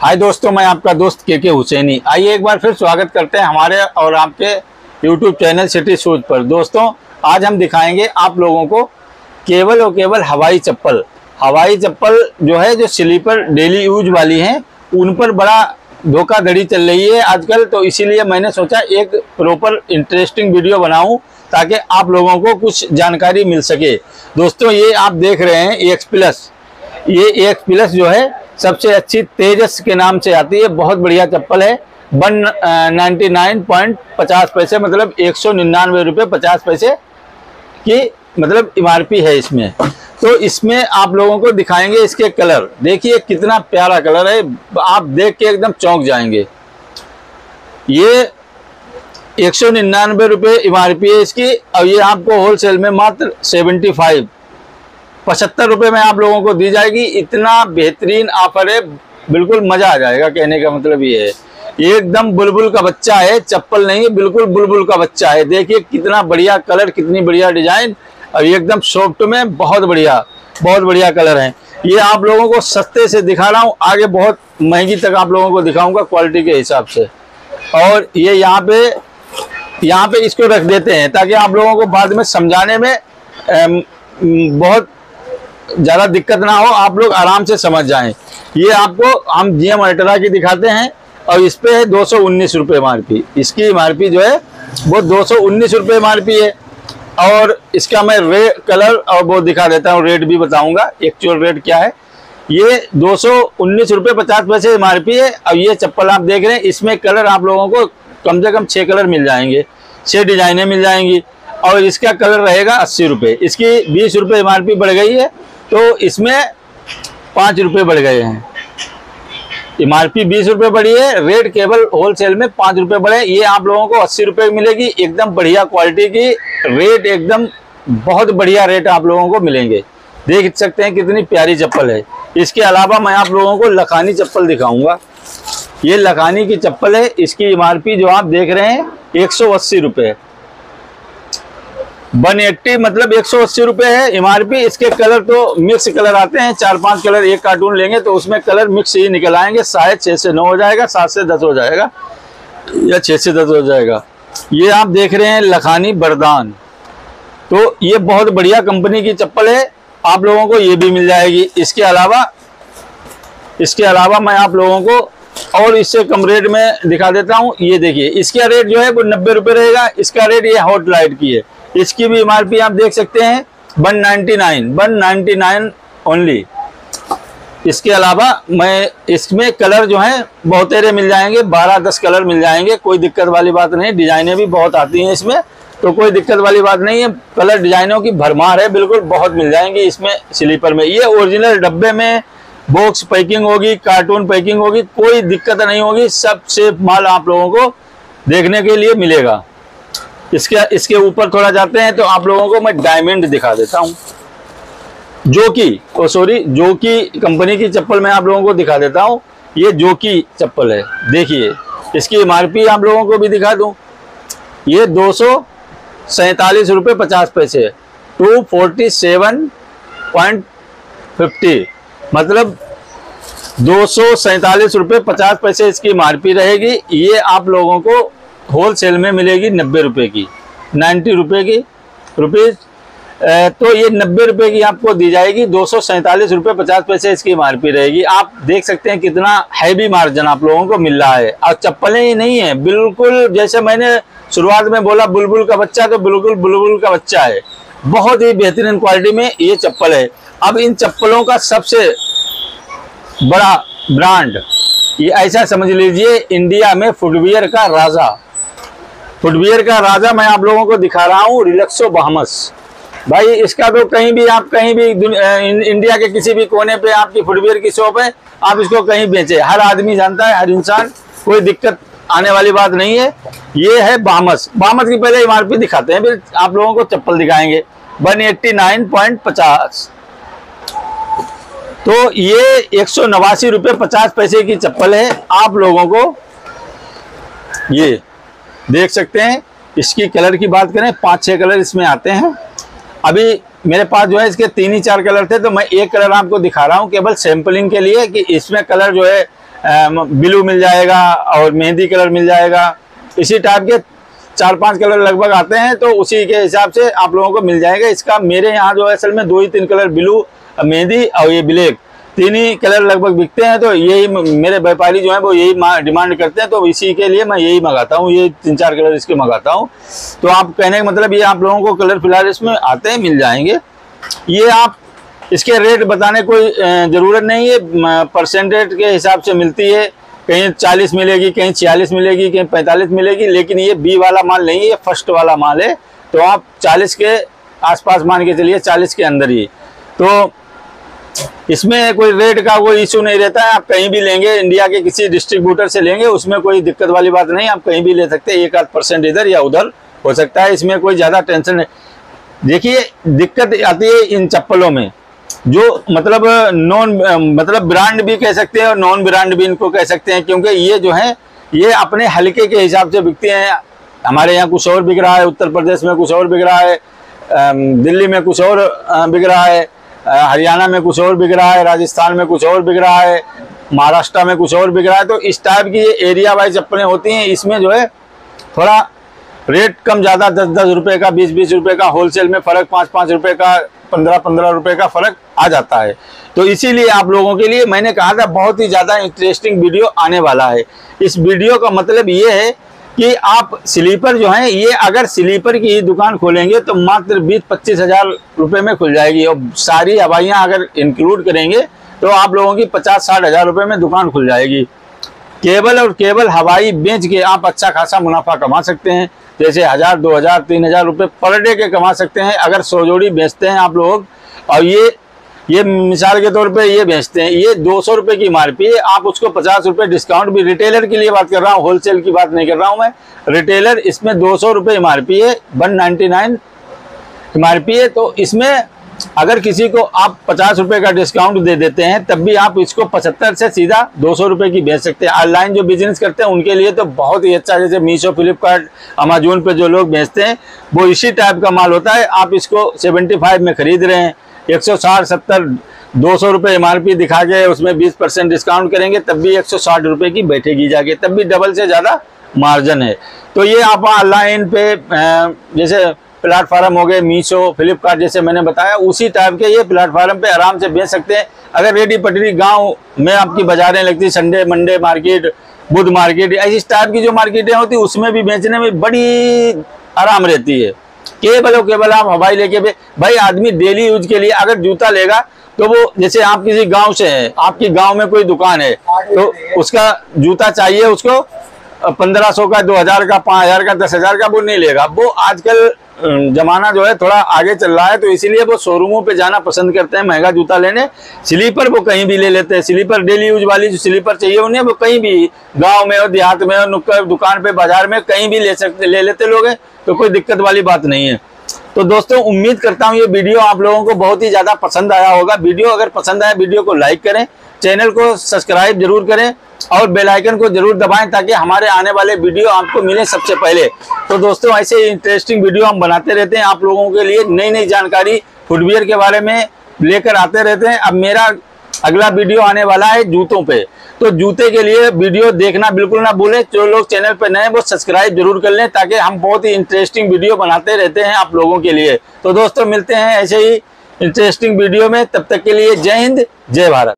हाय दोस्तों, मैं आपका दोस्त के के हुसैनी। आइए एक बार फिर स्वागत करते हैं हमारे और आपके यूट्यूब चैनल सिटी शूज़ पर। दोस्तों, आज हम दिखाएँगे आप लोगों को केवल और केवल हवाई चप्पल। हवाई चप्पल जो है, जो स्लीपर, डेली यूज़ वाली हैं, उन पर बड़ा धोखाधड़ी चल रही है आजकल तो इसीलिए मैंने सोचा एक प्रॉपर इंटरेस्टिंग वीडियो बनाऊँ, ताकि आप लोगों को कुछ जानकारी मिल सके। दोस्तों, ये आप देख रहे हैं एक्स प्लस ये एक्स प्लस जो है सबसे अच्छी तेजस के नाम से आती है, बहुत बढ़िया चप्पल है। वन नाइन्टी नाइन पॉइंट पचास पैसे मतलब एक सौ निन्यानवे रुपये पचास पैसे की मतलब एम है इसमें। तो इसमें आप लोगों को दिखाएँगे इसके कलर। देखिए कितना प्यारा कलर है, आप देख के एकदम चौंक जाएँगे। ये एक सौ निन्यानवे रुपये एम है इसकी, और ये आपको होलसेल में मात्र सेवेंटी फाइव पचहत्तर रुपये में आप लोगों को दी जाएगी। इतना बेहतरीन ऑफ़र है। बिल्कुल मज़ा आ जाएगा, कहने का मतलब ये है। एकदम बुलबुल का बच्चा है, चप्पल नहीं है बिल्कुल बुलबुल का बच्चा है। देखिए कितना बढ़िया कलर कितनी बढ़िया डिज़ाइन और एकदम सॉफ्ट में बहुत बढ़िया बहुत बढ़िया कलर है। ये आप लोगों को सस्ते से दिखा रहा हूँ। आगे बहुत महँगी तक आप लोगों को दिखाऊँगा क्वालिटी के हिसाब से। और ये यहाँ पे यहाँ पे इसको रख देते हैं ताकि आप लोगों को बाद में समझाने में बहुत ज़्यादा दिक्कत ना हो, आप लोग आराम से समझ जाएँ। ये आपको हम जी एम अल्ट्रा की दिखाते हैं, और इस पे है दो सौ उन्नीस रुपये एम इसकी एमआरपी जो है, वो दो सौ उन्नीस रुपये एम है। और इसका मैं रेड कलर और वो दिखा देता हूँ, रेट भी बताऊँगा, एक्चुअल रेट क्या है। ये दो सौ उन्नीस रुपये पचास पैसे एमआरपी है, और ये चप्पल आप देख रहे हैं, इसमें कलर आप लोगों को कम से कम छः कलर मिल जाएँगे छः डिजाइनें मिल जाएँगी, और इसका कलर रहेगा अस्सी रुपये इसकी बीस रुपये एम बढ़ गई है तो इसमें पाँच रुपये बढ़ गए हैं। एम आर पी बीस रुपये बढ़ी है रेट केवल होलसेल में पाँच रुपये बढ़े ये आप लोगों को अस्सी रुपये मिलेगी, एकदम बढ़िया क्वालिटी की। रेट एकदम बहुत बढ़िया रेट आप लोगों को मिलेंगे। देख सकते हैं कितनी प्यारी चप्पल है। इसके अलावा मैं आप लोगों को लखानी चप्पल दिखाऊँगा। ये लखानी की चप्पल है। इसकी एमआरपी जो आप देख रहे हैं, एक सौ अस्सी रुपये। वन एट्टी मतलब एक सौ अस्सी रुपये है। एमआरपी इसके कलर तो मिक्स कलर आते हैं। चार पाँच कलर एक कार्टून लेंगे तो उसमें कलर मिक्स ही निकल आएँगे। शायद छः से नौ हो जाएगा, सात से दस हो जाएगा। या छः से दस हो जाएगा। ये आप देख रहे हैं लखानी बरदान। तो ये बहुत बढ़िया कंपनी की चप्पल है। आप लोगों को ये भी मिल जाएगी। इसके अलावा इसके अलावा मैं आप लोगों को और इससे कम रेट में दिखा देता हूँ। ये देखिए, इसका रेट जो है वो नब्बे रुपये रहेगा। इसका रेट ये हॉट लाइट की है। इसकी भी एम आप देख सकते हैं one ninety nine one ninety nine only इसके अलावा मैं, इसमें कलर जो है बहुतेरे मिल जाएँगे, बारह दस कलर मिल जाएँगे, कोई दिक्कत वाली बात नहीं डिजाइनें भी बहुत आती हैं इसमें तो कोई दिक्कत वाली बात नहीं है कलर डिजाइनों की भरमार है, बिल्कुल बहुत मिल जाएँगी इसमें स्लीपर में। ये ओरिजिनल डब्बे में बॉक्स पैकिंग होगी कार्टून पैकिंग होगी, कोई दिक्कत नहीं होगी, सब सेफ़ माल आप लोगों को देखने के लिए मिलेगा। इसके इसके ऊपर थोड़ा जाते हैं तो आप लोगों को मैं डायमंड दिखा देता हूँ। जो की सॉरी जो की कंपनी की चप्पल मैं आप लोगों को दिखा देता हूँ, ये जो की चप्पल है, देखिए। इसकी एम आप लोगों को भी दिखा दूँ। ये दो सौ रुपये पचास पैसे two forty seven point fifty. मतलब दो सौ सैतालीस रुपये पचास पैसे इसकी एम रहेगी। ये आप लोगों को होल सेल में मिलेगी नब्बे रुपये की, नाइन्टी रुपये की रुपीज़ तो ये नब्बे रुपये की आपको दी जाएगी, दो सौ सैंतालीस रुपये पचास पैसे इसकी एम रहेगी। आप देख सकते हैं कितना हैवी मार्जिन आप लोगों को मिल रहा है। और चप्पलें ही नहीं है, बिल्कुल जैसे मैंने शुरुआत में बोला, बुलबुल का बच्चा तो बिल्कुल बुलबुल का बच्चा है। बहुत ही बेहतरीन क्वालिटी में ये चप्पल है। अब इन चप्पलों का सबसे बड़ा ब्रांड ये ऐसा समझ लीजिए, इंडिया में फुटवियर का राजा। फुटवियर का राजा मैं आप लोगों को दिखा रहा हूँ, रिलक्सो बहमस। भाई, इसका तो कहीं भी आप कहीं भी इंडिया के किसी भी कोने पे आपकी फुटवियर की शॉप है, आप इसको कहीं बेचे। हर आदमी जानता है, हर इंसान, कोई दिक्कत आने वाली बात नहीं है। ये है बामस बामस की पहले इमारती दिखाते हैं, फिर आप लोगों को चप्पल दिखाएँगे। वन एट्टी नाइन पॉइंट पचास। तो ये एक सौ नवासी रुपये पचास पैसे की चप्पल है, आप लोगों को ये। देख सकते हैं। इसकी कलर की बात करें, पाँच छः कलर इसमें आते हैं। अभी मेरे पास जो है, इसके तीन ही चार कलर थे तो मैं एक कलर आपको दिखा रहा हूँ केवल सैम्पलिंग के लिए कि इसमें कलर जो है ब्लू मिल जाएगा और मेहंदी कलर मिल जाएगा। इसी टाइप के चार पाँच कलर लगभग आते हैं तो उसी के हिसाब से आप लोगों को मिल जाएगा। इसका मेरे यहाँ जो है, असल में दो ही तीन कलर ब्लू, मेहंदी और ये ब्लैक। तीन ही कलर लगभग बिकते हैं तो यही मेरे व्यापारी जो है वो यही डिमांड करते हैं तो इसी के लिए मैं यही मंगाता हूँ, ये तीन चार कलर इसके मंगाता हूँ। तो आप कहने का मतलब ये आप लोगों को कलर फ़िलहाल इसमें आते हैं, मिल जाएँगे। ये आप, इसके रेट बताने कोई ज़रूरत नहीं है परसेंटेज के हिसाब से मिलती है। कहीं 40 मिलेगी, कहीं 46 मिलेगी, कहीं 45 मिलेगी, लेकिन ये बी वाला माल नहीं है फ़र्स्ट वाला माल है। तो आप 40 के आसपास मान के चलिए 40 के अंदर ही। तो इसमें कोई रेट का कोई इशू नहीं रहता है। आप कहीं भी लेंगे इंडिया के किसी डिस्ट्रीब्यूटर से लेंगे, उसमें कोई दिक्कत वाली बात नहीं, आप कहीं भी ले सकते हैं, एक आध परसेंट इधर या उधर हो सकता है। इसमें कोई ज़्यादा टेंशन नहीं। देखिए, दिक्कत आती है इन चप्पलों में। जो मतलब नॉन मतलब ब्रांड भी कह सकते हैं और नॉन ब्रांड भी इनको कह सकते हैं, क्योंकि ये जो है, ये अपने हल्के के हिसाब से बिकते हैं। हमारे यहाँ कुछ और बिक रहा है, उत्तर प्रदेश में कुछ और बिक रहा है दिल्ली में कुछ और बिक रहा है। हरियाणा में कुछ और बिक रहा है, राजस्थान में कुछ और बिक रहा है, महाराष्ट्र में कुछ और बिक रहा है तो इस टाइप की ये एरिया वाइज चप्पलें होती हैं। इसमें जो है, थोड़ा रेट कम ज़्यादा दस दस रुपये का बीस बीस रुपये का होलसेल में फ़र्क पाँच पाँच रुपये का पंद्रह पंद्रह रुपये का फ़र्क आ जाता है। तो इसीलिए आप लोगों के लिए मैंने कहा था, बहुत ही ज़्यादा इंटरेस्टिंग वीडियो आने वाला है। इस वीडियो का मतलब ये है कि आप स्लीपर जो है, ये अगर स्लीपर की दुकान खोलेंगे तो मात्र बीस पच्चीस हज़ार रुपये में खुल जाएगी। और सारी हवाइयाँ अगर इंक्लूड करेंगे तो आप लोगों की पचास साठ हज़ार रुपये में दुकान खुल जाएगी। केवल और केवल हवाई बेच के आप अच्छा खासा मुनाफा कमा सकते हैं। जैसे हज़ार, दो हज़ार, तीन हज़ार रुपये पर डे के कमा सकते हैं, अगर सौ जोड़ी बेचते हैं आप लोग। और ये ये मिसाल के तौर पे ये बेचते हैं। ये दो सौ रुपये की एम है। आप उसको पचास रुपये डिस्काउंट भी रिटेलर के लिए बात कर रहा हूँ होलसेल की बात नहीं कर रहा हूँ मैं। रिटेलर इसमें दो सौ रुपये एम है वन नाइन्टी नाइन एम है। तो इसमें अगर किसी को आप पचास रुपए का डिस्काउंट दे देते हैं, तब भी आप इसको पचहत्तर से सीधा दो सौ रुपये की बेच सकते हैं। ऑनलाइन जो बिज़नेस करते हैं, उनके लिए तो बहुत ही अच्छा जैसे मीशो फ्लिपकार्ट अमेजोन पे जो लोग बेचते हैं, वो इसी टाइप का माल होता है। आप इसको सेवेंटी फाइव में खरीद रहे हैं एक सौ साठ सत्तर दो सौ रुपये एम दिखा के उसमें बीस परसेंट डिस्काउंट करेंगे, तब भी एक सौ साठ रुपये की बैठेगी जाके। तब भी डबल से ज़्यादा मार्जिन है। तो ये आप ऑनलाइन पे जैसे प्लेटफार्म हो गए मीशो फ्लिपकार्ट जैसे मैंने बताया, उसी टाइप के ये प्लेटफार्म पे आराम से बेच सकते हैं। अगर रेडी पटरी गाँव में आपकी बाजारें लगती संडे मंडे मार्केट बुध मार्केट इस टाइप की जो मार्केटें होती, उसमें भी बेचने में बड़ी आराम रहती है। केवल और केवल आप हवाई लेके भी भाई, आदमी डेली यूज़ के लिए अगर जूता लेगा तो वो जैसे आप किसी गाँव से हैं, आपके गाँव में कोई दुकान है तो उसका जूता चाहिए उसको, पंद्रह सौ का, दो हज़ार का, पाँच हज़ार का, दस हज़ार का, वो नहीं लेगा। वो आजकल जमाना जो है थोड़ा आगे चल रहा है तो इसीलिए वो शोरूमों पे जाना पसंद करते हैं, महँगा जूता लेने। स्लीपर वो कहीं भी ले लेते हैं। स्लीपर डेली यूज़ वाली जो स्लीपर चाहिए उन्हें वो कहीं भी, गाँव में हो देहात में हो नुक्कड़ दुकान पे, बाज़ार में कहीं भी ले सकते ले लेते लोग हैं तो कोई दिक्कत वाली बात नहीं है। तो दोस्तों, उम्मीद करता हूँ ये वीडियो आप लोगों को बहुत ही ज़्यादा पसंद आया होगा। वीडियो अगर पसंद आया, वीडियो को लाइक करें, चैनल को सब्सक्राइब ज़रूर करें और बेल आइकन को ज़रूर दबाएँ ताकि हमारे आने वाले वीडियो आपको मिले सबसे पहले। तो दोस्तों, ऐसे इंटरेस्टिंग वीडियो हम बनाते रहते हैं आप लोगों के लिए। नई नई जानकारी फुटवियर के बारे में लेकर आते रहते हैं। अब मेरा अगला वीडियो आने वाला है जूतों पे। तो जूते के लिए वीडियो देखना बिल्कुल ना भूलें। जो लोग चैनल पर नए वो सब्सक्राइब ज़रूर कर लें, ताकि हम बहुत ही इंटरेस्टिंग वीडियो बनाते रहते हैं आप लोगों के लिए। तो दोस्तों, मिलते हैं ऐसे ही इंटरेस्टिंग वीडियो में। तब तक के लिए जय हिंद, जय भारत।